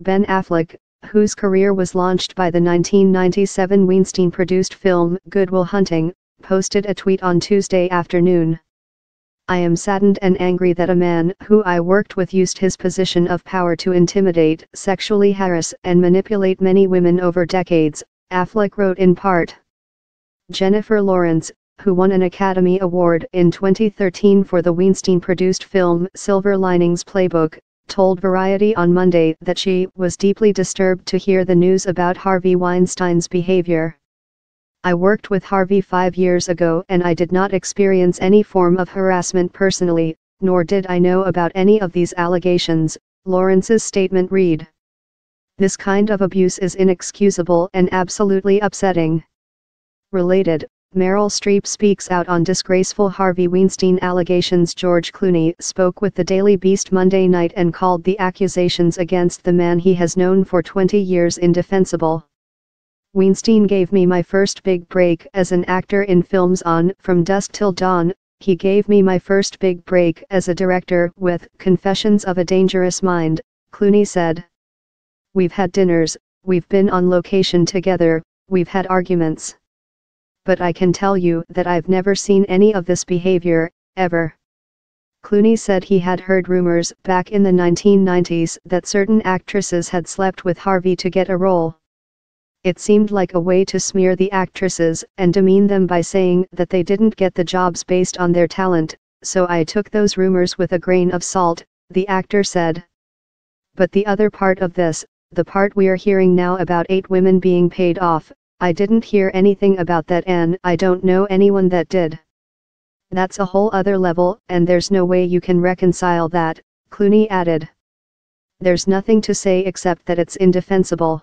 Ben Affleck, whose career was launched by the 1997 Weinstein-produced film Good Will Hunting, posted a tweet on Tuesday afternoon. I am saddened and angry that a man who I worked with used his position of power to intimidate, sexually harass and manipulate many women over decades, Affleck wrote in part. Jennifer Lawrence, who won an Academy Award in 2013 for the Weinstein-produced film Silver Linings Playbook, told Variety on Monday that she was deeply disturbed to hear the news about Harvey Weinstein's behavior. I worked with Harvey five years ago and I did not experience any form of harassment personally, nor did I know about any of these allegations, Lawrence's statement read. This kind of abuse is inexcusable and absolutely upsetting. Related, Meryl Streep speaks out on disgraceful Harvey Weinstein allegations. George Clooney spoke with the Daily Beast Monday night and called the accusations against the man he has known for 20 years indefensible. Weinstein gave me my first big break as an actor in films on From Dusk Till Dawn, he gave me my first big break as a director with Confessions of a Dangerous Mind, Clooney said. We've had dinners, we've been on location together, we've had arguments. But I can tell you that I've never seen any of this behavior, ever. Clooney said he had heard rumors back in the 1990s that certain actresses had slept with Harvey to get a role it seemed like a way to smear the actresses and demean them by saying that they didn't get the jobs based on their talent, so I took those rumors with a grain of salt, the actor said. But the other part of this, the part we're hearing now about eight women being paid off, I didn't hear anything about that and I don't know anyone that did. That's a whole other level and there's no way you can reconcile that, Clooney added. There's nothing to say except that it's indefensible.